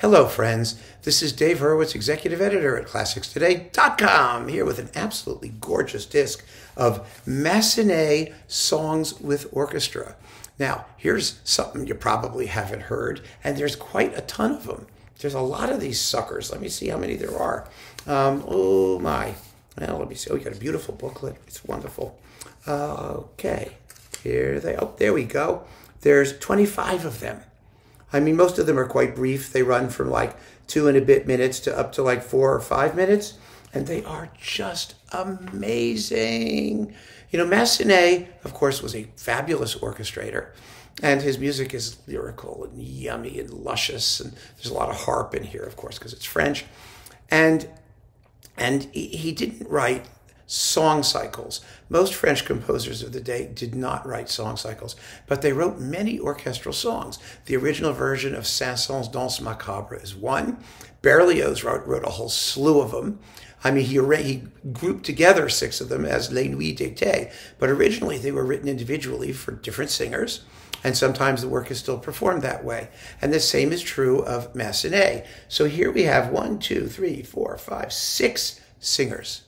Hello, friends. This is Dave Hurwitz, executive editor at ClassicsToday.com, here with an absolutely gorgeous disc of Massenet songs with orchestra. Now, here's something you probably haven't heard, and there's quite a ton of them. There's a lot of these suckers. Let me see how many there are. Um, oh my. Well, let me see. Oh, you got a beautiful booklet. It's wonderful. Uh, okay. Here they. Oh, there we go. There's 25 of them. I mean, most of them are quite brief. They run from like two and a bit minutes to up to like four or five minutes, and they are just amazing. You know, Massenet, of course, was a fabulous orchestrator, and his music is lyrical and yummy and luscious, and there's a lot of harp in here, of course, because it's French, and and he, he didn't write song cycles. Most French composers of the day did not write song cycles, but they wrote many orchestral songs. The original version of Saint-Saëns' Danse Macabre is one. Berlioz wrote, wrote a whole slew of them. I mean, he, he grouped together six of them as Les Nuits d'été, but originally they were written individually for different singers, and sometimes the work is still performed that way. And the same is true of Massenet. So here we have one, two, three, four, five, six singers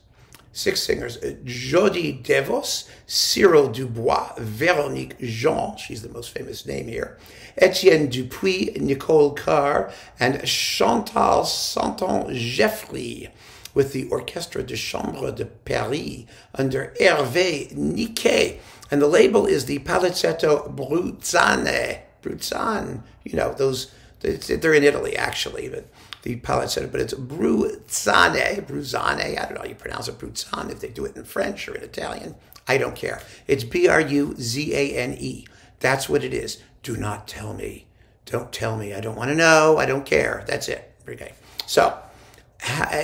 six singers Jodie Devos, Cyril Dubois, Veronique Gens, she's the most famous name here, Etienne Dupuis, Nicole Car, and Chantal Santon Jeffrey with the Orchestre de Chambre de Paris under Hervé Niquet. And the label is the Palazzetto Bru Zane. Bruzzane, you know, those, they're in Italy actually, but the Palazzetto, but it's Bru Zane, Bruzzane. I don't know how you pronounce it, Bru Zane, if they do it in French or in Italian. I don't care. It's B R U Z A N E. That's what it is. Do not tell me. Don't tell me. I don't want to know. I don't care. That's it. Okay. So,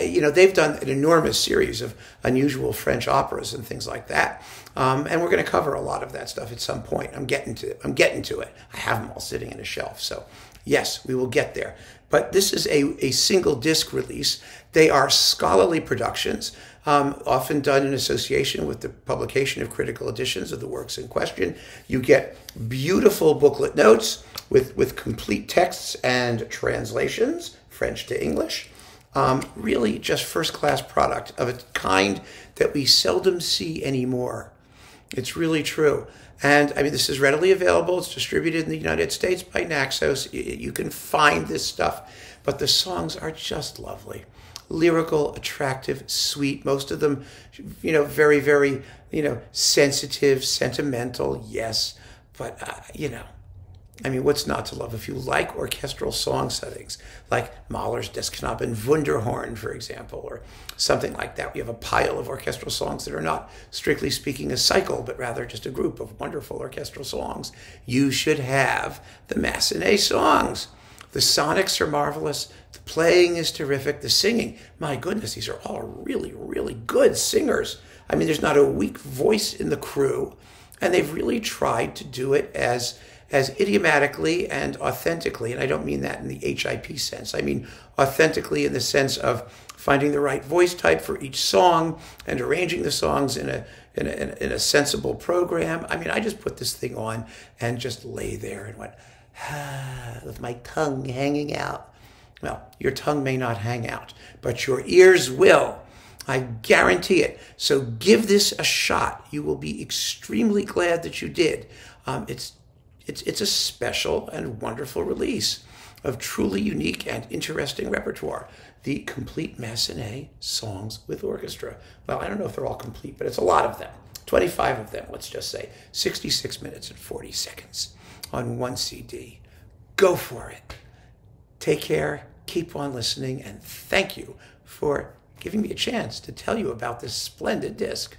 you know, they've done an enormous series of unusual French operas and things like that. Um, and we're going to cover a lot of that stuff at some point. I'm getting to it. I'm getting to it. I have them all sitting in a shelf. So, yes, we will get there. But this is a, a single disc release. They are scholarly productions, um, often done in association with the publication of critical editions of the works in question. You get beautiful booklet notes with, with complete texts and translations, French to English. Um, really just first class product of a kind that we seldom see anymore. It's really true. And I mean, this is readily available. It's distributed in the United States by Naxos. You can find this stuff, but the songs are just lovely. Lyrical, attractive, sweet. Most of them, you know, very, very, you know, sensitive, sentimental, yes. But, uh, you know, I mean, what's not to love? If you like orchestral song settings, like Mahler's Des Knaben Wunderhorn, for example, or something like that, we have a pile of orchestral songs that are not, strictly speaking, a cycle, but rather just a group of wonderful orchestral songs. You should have the Massenet songs. The sonics are marvelous. The playing is terrific. The singing, my goodness, these are all really, really good singers. I mean, there's not a weak voice in the crew, and they've really tried to do it as as idiomatically and authentically, and I don't mean that in the HIP sense. I mean authentically in the sense of finding the right voice type for each song and arranging the songs in a in a, in a sensible program. I mean, I just put this thing on and just lay there and went ah, with my tongue hanging out. Well, your tongue may not hang out, but your ears will. I guarantee it. So give this a shot. You will be extremely glad that you did. Um, it's it's, it's a special and wonderful release of truly unique and interesting repertoire. The complete Massenet songs with orchestra. Well, I don't know if they're all complete, but it's a lot of them. 25 of them, let's just say. 66 minutes and 40 seconds on one CD. Go for it. Take care, keep on listening, and thank you for giving me a chance to tell you about this splendid disc.